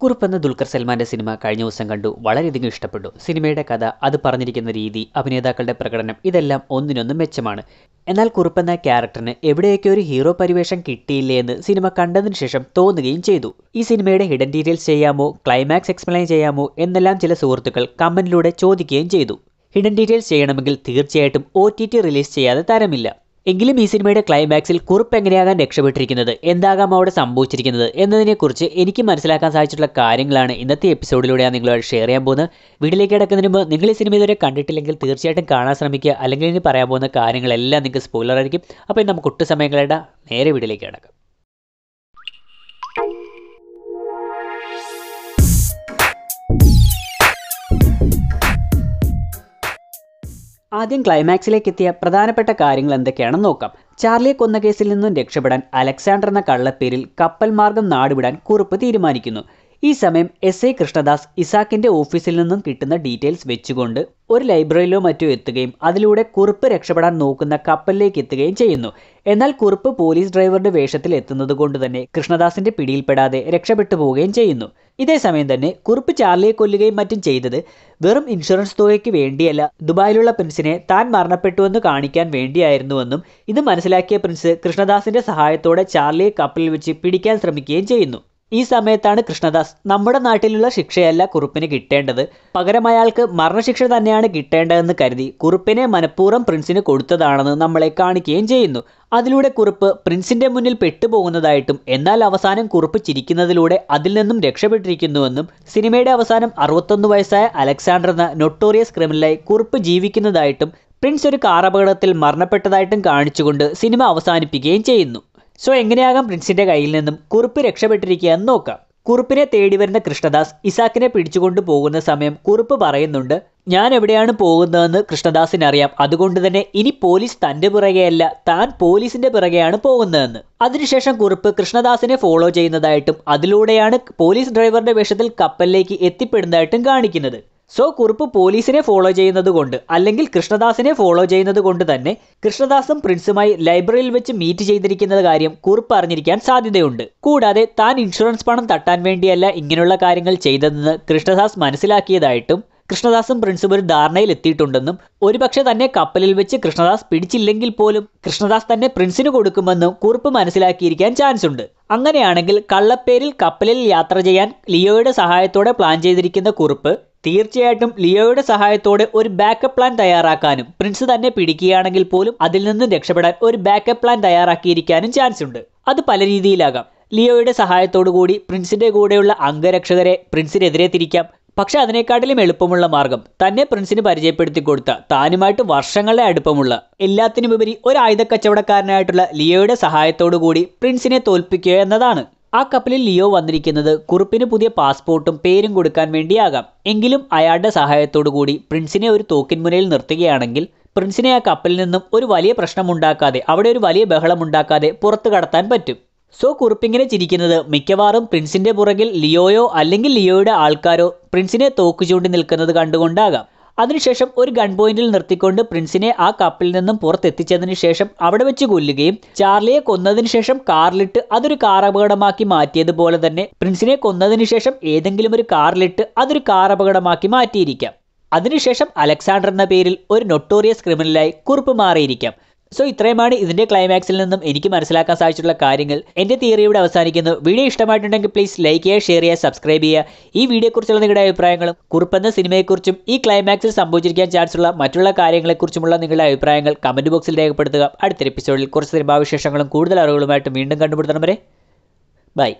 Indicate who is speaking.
Speaker 1: കുറുപ്പെന്ന ദുൽഖർ സൽമാന്റെ സിനിമ കഴിഞ്ഞ ദിവസം കണ്ടു. വളരെയധികം ഇഷ്ടപ്പെട്ടു. സിനിമയുടെ കഥ അത് പറഞ്ഞിരിക്കുന്ന രീതി അഭിനേതാക്കളുടെ പ്രകടനം ഇതെല്ലാം ഒന്നിനൊന്നും മെച്ചമാണ്. എന്നാൽ കുറുപ്പെന്ന ക്യാരക്ടറിന് എവിടെയൊക്കെ ഒരു ഹീറോ പരിവേഷം കിട്ടിയില്ലേ എന്ന് സിനിമ കണ്ടതിന് ശേഷം തോന്നുകയും ചെയ്തു. ഈ സിനിമയുടെ ഹിഡൻ ഡീറ്റെയിൽസ് ചെയ്യാമോ ക്ലൈമാക്സ് എക്സ്പ്ലെയിൻ ചെയ്യാമോ എന്നെല്ലാം ചില സുഹൃത്തുക്കൾ കമന്റിലൂടെ ചോദിക്കുകയും ചെയ്തു. ഹിഡൻ ഡീറ്റെയിൽസ് ചെയ്യണമെങ്കിൽ തീർച്ചയായിട്ടും ഒ റിലീസ് ചെയ്യാതെ തരമില്ല. എങ്കിലും ഈ സിനിമയുടെ ക്ലൈമാക്സിൽ കുറിപ്പ് എങ്ങനെയാകാൻ രക്ഷപ്പെട്ടിരിക്കുന്നത്? എന്താകാം അവിടെ സംഭവിച്ചിരിക്കുന്നത്? എന്നതിനെക്കുറിച്ച് എനിക്ക് മനസ്സിലാക്കാൻ സാധിച്ചിട്ടുള്ള കാര്യങ്ങളാണ് ഇന്നത്തെ എപ്പിസോഡിലൂടെ ഞാൻ നിങ്ങളോട് ഷെയർ ചെയ്യാൻ പോകുന്നത്. വീട്ടിലേക്ക് കിടക്കുന്നതിന് മുമ്പ് നിങ്ങൾ ഈ സിനിമ ഇതുവരെ കണ്ടിട്ടില്ലെങ്കിൽ തീർച്ചയായിട്ടും കാണാൻ ശ്രമിക്കുക. അല്ലെങ്കിൽ ഇനി പറയാൻ പോകുന്ന കാര്യങ്ങളെല്ലാം നിങ്ങൾക്ക് സ്പോയിലർ ആയിരിക്കും. അപ്പോൾ നമുക്ക് ഒട്ടും സമയം നേരെ വീട്ടിലേക്ക് കിടക്കാം. ആദ്യം ക്ലൈമാക്സിലേക്ക് എത്തിയ പ്രധാനപ്പെട്ട കാര്യങ്ങൾ എന്തൊക്കെയാണെന്ന് നോക്കാം. ചാർലിയെ കൊന്ന കേസിൽ നിന്നും രക്ഷപ്പെടാൻ അലക്സാണ്ടർ എന്ന കള്ളപ്പേരിൽ കപ്പൽ മാർഗം നാടുവിടാൻ കുറുപ്പ് തീരുമാനിക്കുന്നു. ഈ സമയം എസ് ഐ കൃഷ്ണദാസ് ഇസാക്കിന്റെ ഓഫീസിൽ നിന്നും കിട്ടുന്ന ഡീറ്റെയിൽസ് വെച്ചുകൊണ്ട് ഒരു ലൈബ്രറിയിലോ മറ്റോ എത്തുകയും അതിലൂടെ കുറിപ്പ് രക്ഷപ്പെടാൻ നോക്കുന്ന കപ്പലിലേക്ക് എത്തുകയും ചെയ്യുന്നു. എന്നാൽ കുറിപ്പ് പോലീസ് ഡ്രൈവറുടെ വേഷത്തിൽ എത്തുന്നത് കൊണ്ട് തന്നെ കൃഷ്ണദാസിന്റെ പിടിയിൽപ്പെടാതെ രക്ഷപ്പെട്ടു പോവുകയും ചെയ്യുന്നു. ഇതേ സമയം തന്നെ കുറിപ്പ് ചാർലിയെ കൊല്ലുകയും മറ്റും ചെയ്തത് വെറും ഇൻഷുറൻസ് തുകയ്ക്ക് വേണ്ടിയല്ല ദുബായിലുള്ള പ്രിൻസിനെ താൻ മരണപ്പെട്ടുവെന്ന് കാണിക്കാൻ വേണ്ടിയായിരുന്നുവെന്നും ഇത് മനസ്സിലാക്കിയ പ്രിൻസ് കൃഷ്ണദാസിന്റെ സഹായത്തോടെ ചാർലിയെ കപ്പലിൽ വെച്ച് പിടിക്കാൻ ശ്രമിക്കുകയും ചെയ്യുന്നു. ഈ സമയത്താണ് കൃഷ്ണദാസ് നമ്മുടെ നാട്ടിലുള്ള ശിക്ഷയല്ല കുറുപ്പിന് കിട്ടേണ്ടത്. പകരം അയാൾക്ക് മരണശിക്ഷ തന്നെയാണ് കിട്ടേണ്ടതെന്ന് കരുതി കുറുപ്പിനെ മനഃപൂർവം പ്രിൻസിന് കൊടുത്തതാണെന്ന് നമ്മളെ കാണിക്കുകയും ചെയ്യുന്നു. അതിലൂടെ കുറുപ്പ് പ്രിൻസിന്റെ മുന്നിൽ പെട്ടുപോകുന്നതായിട്ടും എന്നാൽ അവസാനം കുറുപ്പ് ചിരിക്കുന്നതിലൂടെ അതിൽ നിന്നും രക്ഷപ്പെട്ടിരിക്കുന്നുവെന്നും സിനിമയുടെ അവസാനം അറുപത്തൊന്ന് വയസ്സായ അലക്സാണ്ടർ എന്ന നൊട്ടോറിയസ് ക്രിമിനലായി കുറുപ്പ് ജീവിക്കുന്നതായിട്ടും പ്രിൻസ് ഒരു കാർ അപകടത്തിൽ മരണപ്പെട്ടതായിട്ടും കാണിച്ചുകൊണ്ട് സിനിമ അവസാനിപ്പിക്കുകയും ചെയ്യുന്നു. സോ എങ്ങനെയാകാം പ്രിൻസിന്റെ കയ്യിൽ നിന്നും കുറിപ്പ് രക്ഷപ്പെട്ടിരിക്കുക എന്ന് നോക്കാം. കുറുപ്പിനെ തേടി വരുന്ന കൃഷ്ണദാസ് ഇസാക്കിനെ പിടിച്ചുകൊണ്ട് പോകുന്ന സമയം കുറുപ്പ് പറയുന്നുണ്ട് ഞാൻ എവിടെയാണ് പോകുന്നതെന്ന് കൃഷ്ണദാസിന് അറിയാം. അതുകൊണ്ട് തന്നെ ഇനി പോലീസ് തന്റെ പിറകെയല്ല താൻ പോലീസിന്റെ പിറകെയാണ് പോകുന്നതെന്ന്. അതിനുശേഷം കുറിപ്പ് കൃഷ്ണദാസിനെ ഫോളോ ചെയ്യുന്നതായിട്ടും അതിലൂടെയാണ് പോലീസ് ഡ്രൈവറുടെ വേഷത്തിൽ കപ്പലിലേക്ക് എത്തിപ്പെടുന്നതായിട്ടും കാണിക്കുന്നത്. സോ കുറുപ്പ് പോലീസിനെ ഫോളോ ചെയ്യുന്നത് കൊണ്ട് അല്ലെങ്കിൽ കൃഷ്ണദാസിനെ ഫോളോ ചെയ്യുന്നത് കൊണ്ട് തന്നെ കൃഷ്ണദാസും പ്രിൻസുമായി ലൈബ്രറിയിൽ വെച്ച് മീറ്റ് ചെയ്തിരിക്കുന്ന കാര്യം കുറുപ്പ് അറിഞ്ഞിരിക്കാൻ സാധ്യതയുണ്ട്. കൂടാതെ താൻ ഇൻഷുറൻസ് പണം തട്ടാൻ വേണ്ടിയല്ല ഇങ്ങനെയുള്ള കാര്യങ്ങൾ ചെയ്തതെന്ന് കൃഷ്ണദാസ് മനസ്സിലാക്കിയതായിട്ടും കൃഷ്ണദാസും പ്രിൻസും ഒരു ധാരണയിൽ എത്തിയിട്ടുണ്ടെന്നും ഒരുപക്ഷെ തന്നെ കപ്പലിൽ വെച്ച് കൃഷ്ണദാസ് പിടിച്ചില്ലെങ്കിൽ പോലും കൃഷ്ണദാസ് തന്നെ പ്രിൻസിന് കൊടുക്കുമെന്നും കുറിപ്പ് മനസ്സിലാക്കിയിരിക്കാൻ ചാൻസ് ഉണ്ട്. അങ്ങനെയാണെങ്കിൽ കള്ളപ്പേരിൽ കപ്പലിൽ യാത്ര ചെയ്യാൻ ലിയോയുടെ സഹായത്തോടെ പ്ലാൻ ചെയ്തിരിക്കുന്ന കുറിപ്പ് തീർച്ചയായിട്ടും ലിയോയുടെ സഹായത്തോടെ ഒരു ബാക്കപ്പ് പ്ലാൻ തയ്യാറാക്കാനും പ്രിൻസ് തന്നെ പിടിക്കുകയാണെങ്കിൽ പോലും അതിൽ നിന്നും രക്ഷപ്പെടാൻ ഒരു ബാക്കപ്പ് പ്ലാൻ തയ്യാറാക്കിയിരിക്കാനും ചാൻസ് ഉണ്ട്. അത് പല രീതിയിലാകാം. ലിയോയുടെ സഹായത്തോടു കൂടി പ്രിൻസിന്റെ കൂടെയുള്ള അംഗരക്ഷകരെ പ്രിൻസിനെതിരെ തിരിക്കാം. പക്ഷെ അതിനേക്കാട്ടിലും എളുപ്പമുള്ള മാർഗം തന്നെ പ്രിൻസിന് പരിചയപ്പെടുത്തി കൊടുത്ത താനുമായിട്ട് വർഷങ്ങളുടെ അടുപ്പമുള്ള എല്ലാത്തിനുമുപരി ഒരു ആയുധ കച്ചവടക്കാരനായിട്ടുള്ള ലിയോയുടെ സഹായത്തോടു കൂടി പ്രിൻസിനെ തോൽപ്പിക്കുക എന്നതാണ്. ആ കപ്പലിൽ ലിയോ വന്നിരിക്കുന്നത് കുറുപ്പിന് പുതിയ പാസ്പോർട്ടും പേരും കൊടുക്കാൻ വേണ്ടിയാകാം. എങ്കിലും അയാളുടെ സഹായത്തോടു കൂടി പ്രിൻസിനെ ഒരു തോക്കിൻ മുനയിൽ നിർത്തുകയാണെങ്കിൽ പ്രിൻസിനെ ആ കപ്പലിൽ നിന്നും ഒരു വലിയ പ്രശ്നമുണ്ടാക്കാതെ അവിടെ ഒരു വലിയ ബഹളം ഉണ്ടാക്കാതെ പുറത്തു കടത്താൻ പറ്റും. സോ കുറിപ്പിങ്ങനെ ചിരിക്കുന്നത് മിക്കവാറും പ്രിൻസിന്റെ പുറകിൽ ലിയോയോ അല്ലെങ്കിൽ ലിയോയുടെ ആൾക്കാരോ പ്രിൻസിനെ തോക്ക് ചൂണ്ടി നിൽക്കുന്നത് കണ്ടുകൊണ്ടാകാം. അതിനുശേഷം ഒരു ഗൺ പോയിന്റിൽ നിർത്തിക്കൊണ്ട് പ്രിൻസിനെ ആ കപ്പിൽ നിന്നും പുറത്തെത്തിച്ചതിന് ശേഷം അവിടെ വെച്ച് കൊല്ലുകയും ചാർലിയെ കൊന്നതിന് ശേഷം കാറിലിട്ട് അതൊരു കാർ അപകടമാക്കി മാറ്റിയതുപോലെ തന്നെ പ്രിൻസിനെ കൊന്നതിന് ശേഷം ഏതെങ്കിലും ഒരു കാറിലിട്ട് അതൊരു കാർ അപകടമാക്കി മാറ്റിയിരിക്കാം. അതിനുശേഷം അലക്സാണ്ടർ എന്ന പേരിൽ ഒരു നൊട്ടോറിയസ് ക്രിമിനലായി കുറിപ്പ് മാറിയിരിക്കാം. സോ ഇത്രയുമാണ് ഇതിന്റെ ക്ലൈമാക്സിൽ നിന്നും എനിക്ക് മനസ്സിലാക്കാൻ സാധിച്ചിട്ടുള്ള കാര്യങ്ങൾ. എന്റെ തിയറി ഇവിടെ അവസാനിക്കുന്നു. വീഡിയോ ഇഷ്ടമായിട്ടുണ്ടെങ്കിൽ പ്ലീസ് ലൈക്ക് ചെയ്യുക ഷെയർ ചെയ്യുക സബ്സ്ക്രൈബ് ചെയ്യുക. ഈ വീഡിയോയെക്കുറിച്ചുള്ള നിങ്ങളുടെ അഭിപ്രായങ്ങളും കുറിപ്പെന്ന സിനിമയെക്കുറിച്ചും ഈ ക്ലൈമാക്സിൽ സംഭവിച്ചിരിക്കാൻ ചാൻസ് ഉള്ള മറ്റുള്ള കാര്യങ്ങളെക്കുറിച്ചുമുള്ള നിങ്ങളുടെ അഭിപ്രായങ്ങൾ കമന്റ് ബോക്സിൽ രേഖപ്പെടുത്തുക. അടുത്ത എപ്പിസോഡിൽ കുറച്ച് സിനിമാവിശേഷങ്ങളും കൂടുതൽ അറിവുകളുമായിട്ട് വീണ്ടും കണ്ടുപിടുത്തണം വരെ. ബൈ